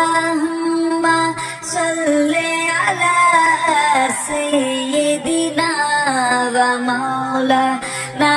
اللهم صل على سيدنا ومولانا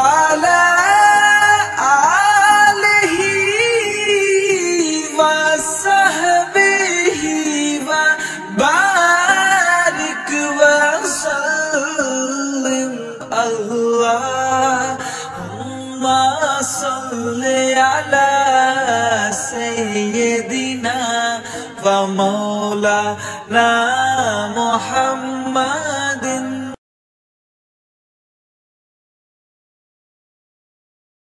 và Mâu Na